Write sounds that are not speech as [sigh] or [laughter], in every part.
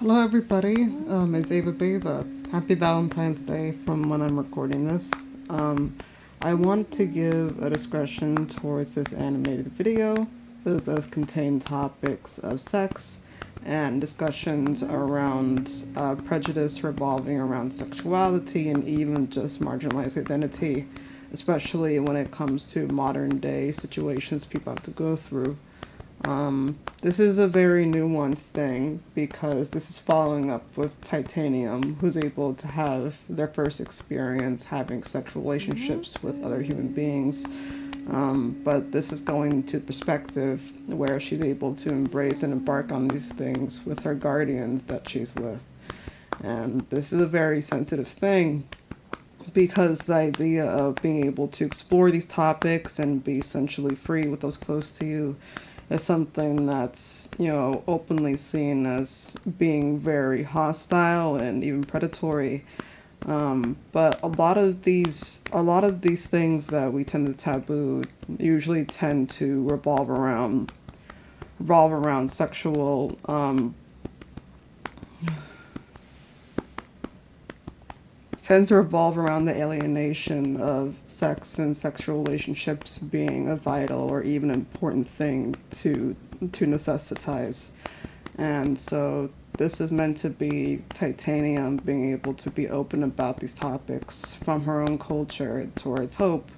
Hello, everybody. Um, it's Ava Beyva. Happy Valentine's Day from when I'm recording this. Um, I want to give a discretion towards this animated video. This does contain topics of sex and discussions around uh, prejudice revolving around sexuality and even just marginalized identity, especially when it comes to modern day situations people have to go through. Um, this is a very nuanced thing because this is following up with Titanium, who's able to have their first experience having sexual relationships with other human beings. Um, but this is going to perspective where she's able to embrace and embark on these things with her guardians that she's with. And this is a very sensitive thing because the idea of being able to explore these topics and be essentially free with those close to you is something that's you know openly seen as being very hostile and even predatory. Um, but a lot of these a lot of these things that we tend to taboo usually tend to revolve around revolve around sexual um, tend to revolve around the alienation of sex and sexual relationships being a vital or even important thing to to necessitize. And so this is meant to be Titanium being able to be open about these topics from her own culture towards Hope,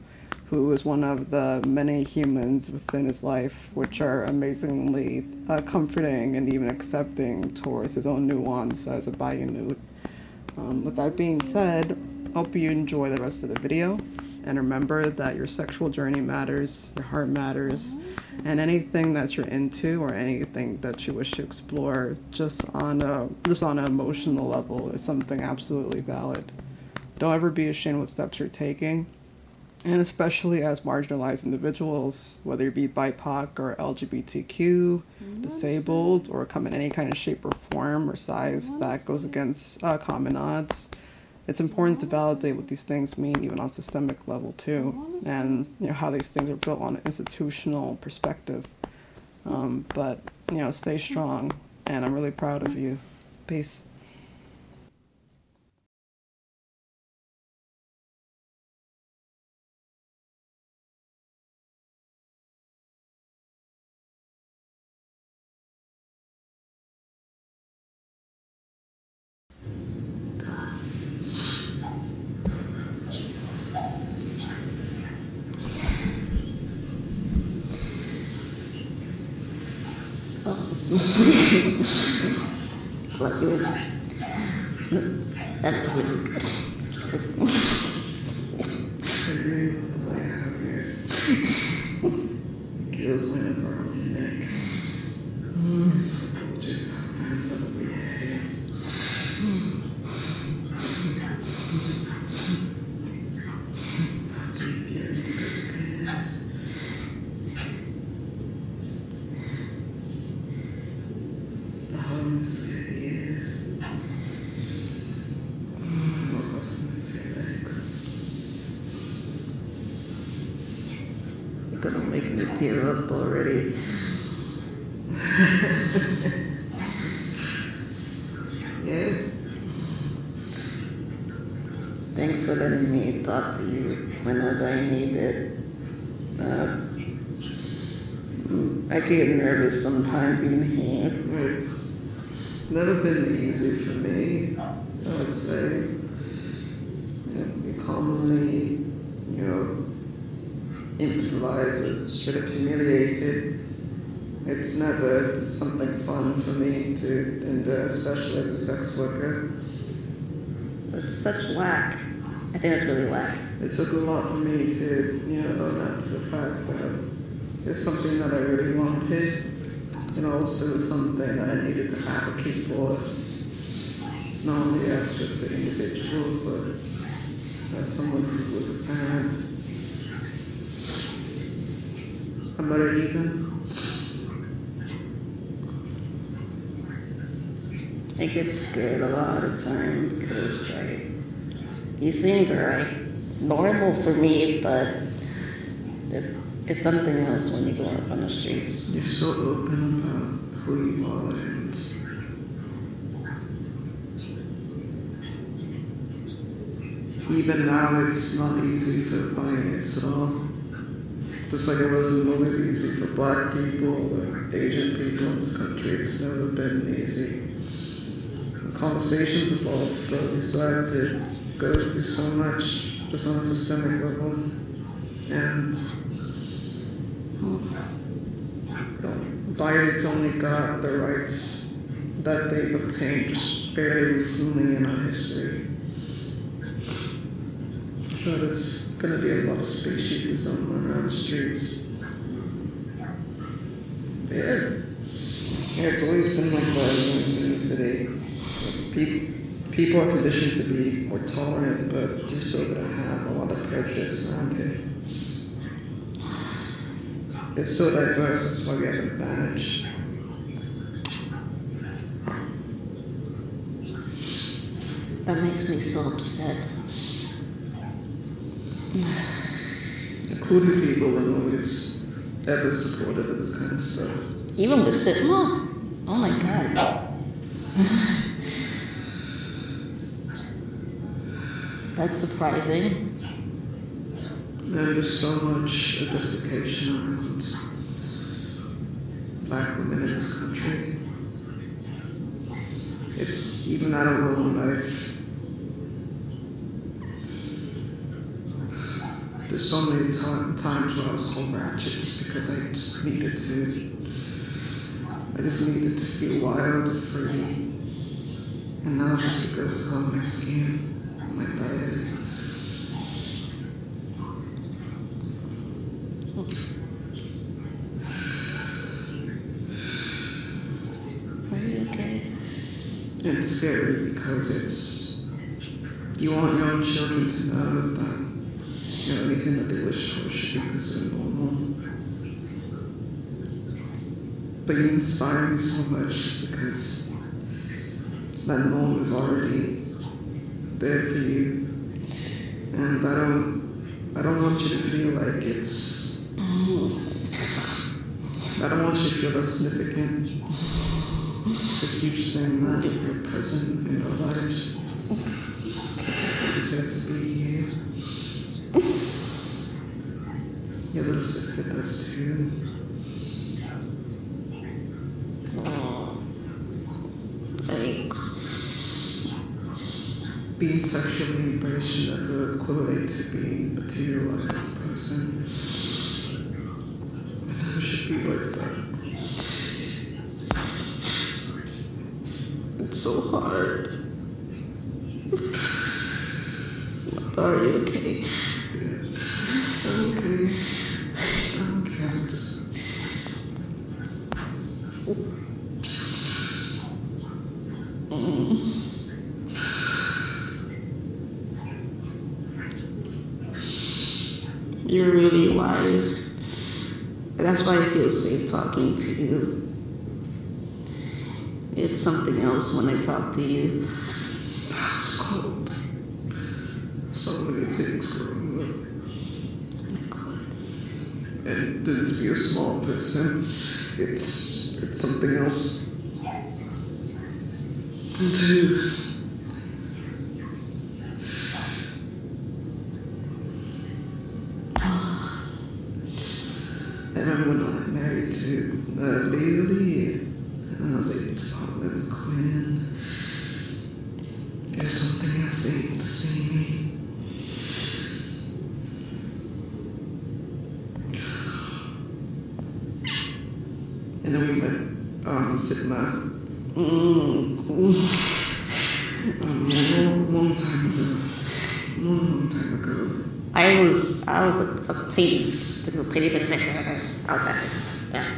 who is one of the many humans within his life which are amazingly uh, comforting and even accepting towards his own nuance as a Bayou um, with that being said, hope you enjoy the rest of the video. And remember that your sexual journey matters, your heart matters, and anything that you're into or anything that you wish to explore just on a just on an emotional level is something absolutely valid. Don't ever be ashamed what steps you're taking. And especially as marginalized individuals, whether you be BIPOC or LGBTQ, disabled, or come in any kind of shape or form or size that goes against uh, common odds, it's important to validate what these things mean, even on systemic level too, and you know how these things are built on an institutional perspective. Um, but you know, stay strong, and I'm really proud of you. Peace. What is That was really good. Gills laying around your neck. It's so gorgeous. Fans up over your head. How deep your indigo skin is. The hardness of your ears. Robustness of your legs. You're gonna make me tear up already. [laughs] Yeah. Thanks for letting me talk to you whenever I need it. Uh, I get nervous sometimes even here. It's, never been easy for me, I would say. You know, know, infantilized or straight up humiliated. It's never something fun for me to endure, uh, especially as a sex worker. That's such lack. I think that's really lack. It took a lot for me to, you know, own up to the fact that it's something that I really wanted, and also something that I needed to advocate for, not only as just an individual, but as someone who was a parent, I एक है good a lot of time because I, these things are normal for me, but it, it's something else when you go up on the streets. You're so open about who you are and even now it's not easy for buying it at all. Just like it wasn't always easy for black people or Asian people in this country, it's never been easy. Conversations evolved, but we have to go through so much just on a systemic level. And the Biots only got the rights that they've obtained just very recently in our history. So there's going to be a lot of speciesism around the streets. Yeah. Yeah, it's always been like that in the city. People, people are conditioned to be more tolerant, but you're still going to have a lot of prejudice around it. It's so diverse, that's why we have an advantage. That makes me so upset. Including people are always ever supportive of this kind of stuff. Even with Sipma? Oh my god. [sighs] That's surprising. There's so much identification around black women in this country. It, even that alone, I've there's so many times where I was called ratchet just because I just needed to. I just needed to feel wild and free. And now it's just because of how my skin, my diet. Are you okay? It's scary because it's you want your own children to know that anything that they wish for should be considered normal. But you inspire me so much just because that norm is already there for you. And I don't I don't want you to feel like it's I don't want you to feel that's significant. It's a huge thing that you're present in our lives. You deserve to be here. Your little sister does too. Oh. Thanks. Being sexually embraced should never equate to being materialized as a person. It should be like that. It's so hard. Are you okay? I'm okay. I'm okay. I'm just. You're really wise. That's why I feel safe talking to you. It's something else when I talk to you. I was cold. So many things growing up. And to be a small person, it's it's something else. And to I remember when I got to uh, Lily, and I was able to partner with Quinn. There's something else able to see me. And then we met um, Sipma Mm. [laughs] um, long, long time ago. Long, long time ago. I was I was a, a lady. A lady that I was that. Yeah.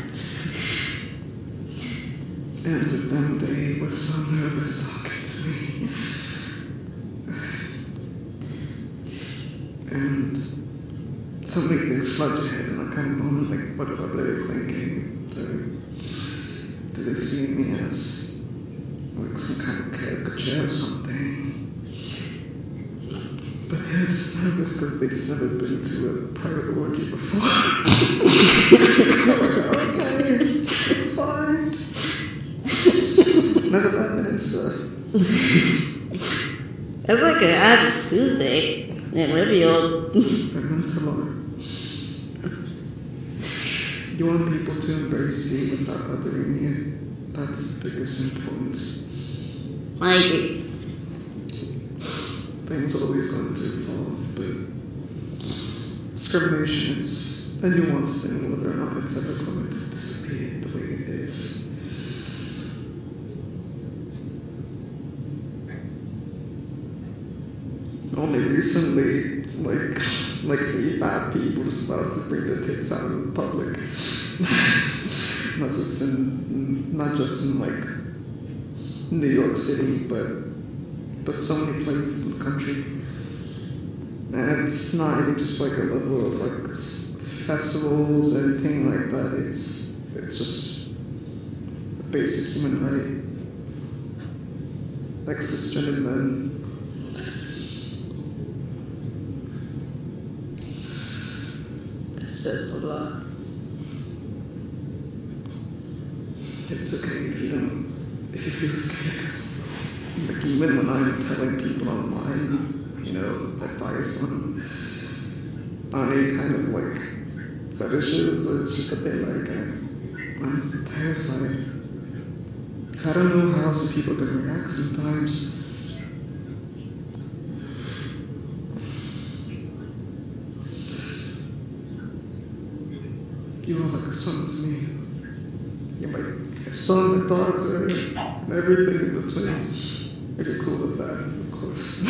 And with them, they were so nervous talking to me. And so many things flood your head in that kind of moment, like, what are they thinking? Do they, do they see me as like some kind of caricature or something? But they're just nervous because they just never been to a private orgy before. [laughs] [laughs] okay, it's fine. There's a bad minute stuff. [laughs] It's like an average Tuesday in Revealed. But not to lie. You want people to embrace you without othering you. That's the biggest importance. I agree. Things are always going to evolve, but discrimination is a nuanced thing, whether or not it's ever going to disappear the way it is. Only recently, like, like people was about to bring the tits out in public. [laughs] not just in, not just in like New York City, but but so many places in the country. And it's not even just like a level of like festivals or anything like that. It's it's just a basic human right. Like cisgender men. Says a lot. It's okay if you don't, if you feel scared. Like even when I'm telling people online, you know, advice on on any kind of like fetishes or shit that they like, I, I'm terrified. 'Cause I don't know how some people can react sometimes. Like a son to me. You're my son, my daughter, and everything in between. If you're cool with that, of course. [laughs]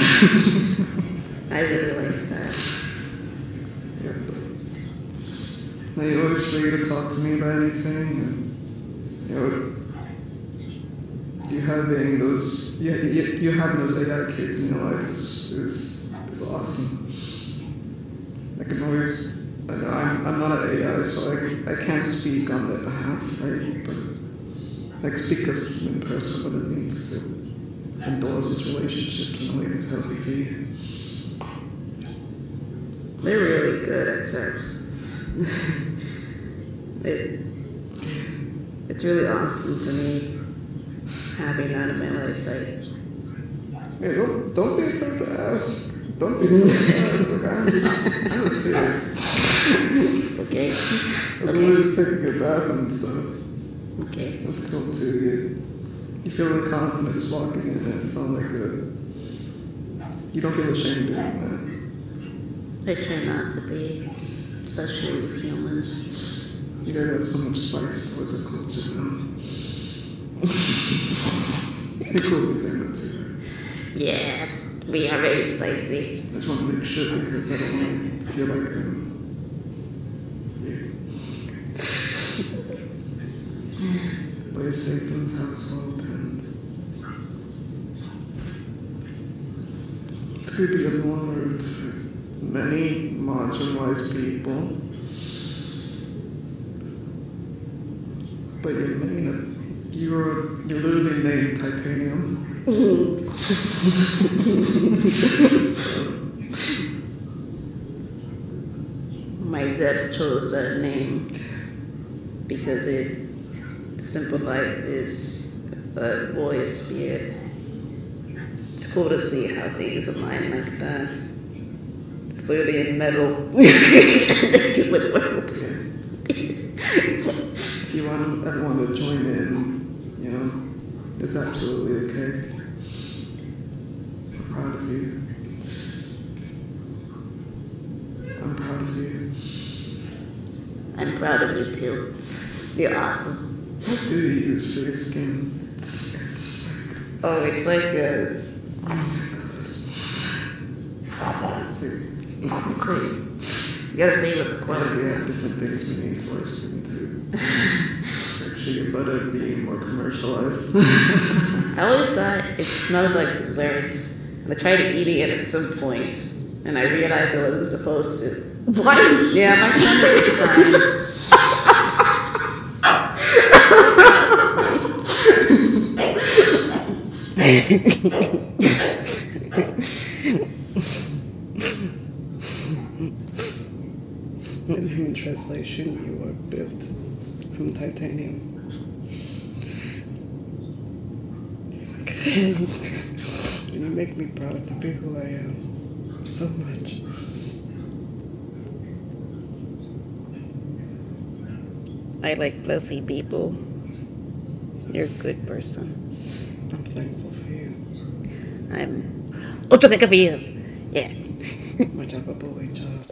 I really like that. yeah, but now you're always free to talk to me about anything, and you know, you having those, you, you, you having those AI kids in your life is is, is awesome. I can always, I'm, I'm not an AI, so I, I can't speak on their behalf, right? But I can speak as a human person what it means to endorse these relationships in a way that's healthy for you. They're really good at sex. [laughs] it, it's really awesome to me having that in my life. Like, Yeah, don't, don't be afraid to ask. Don't be afraid to ask. Like, I'm just, I'm just here. okay, I'm literally just taking a bath and stuff. okay. That's cool too. You, you feel really confident just walking in and it's not like a. You don't feel ashamed doing that. I try not to be, especially with humans. that. You guys got so much spice towards our culture now. [laughs] You're cool with saying that too, right? Yeah, we are very spicy. I just want to make sure because I don't want to feel like um, yeah. But you're safe in this household and it's good to be alone with many marginalized people. But you're named, you're, you're literally named Titanium. My Zeb chose that name because it symbolizes a warrior spirit. It's cool to see how things align like that. It's literally in metal [laughs] human world. If you want everyone to join in, you know, it's absolutely okay. I'm proud of you. I'm proud of you. I'm proud of you too. You're awesome. What do you use for your skin? It's, it's. Oh, it's like a Oh my god. Thick. cream. You gotta say it with the quality. we have different things we need for our skin too. Make sure your butter being more commercialized. I always thought it smelled like dessert. And I tried eating it at some point, and I realized I wasn't supposed to. What? Yeah, my stomach is fine. [laughs] In human translation, you are built from titanium. and you make me proud to be who I am. So much. I like blessing people. You're a good person. I'm oh, thankful for you. I'm also thankful for you. Yeah. [laughs] Job a boy child.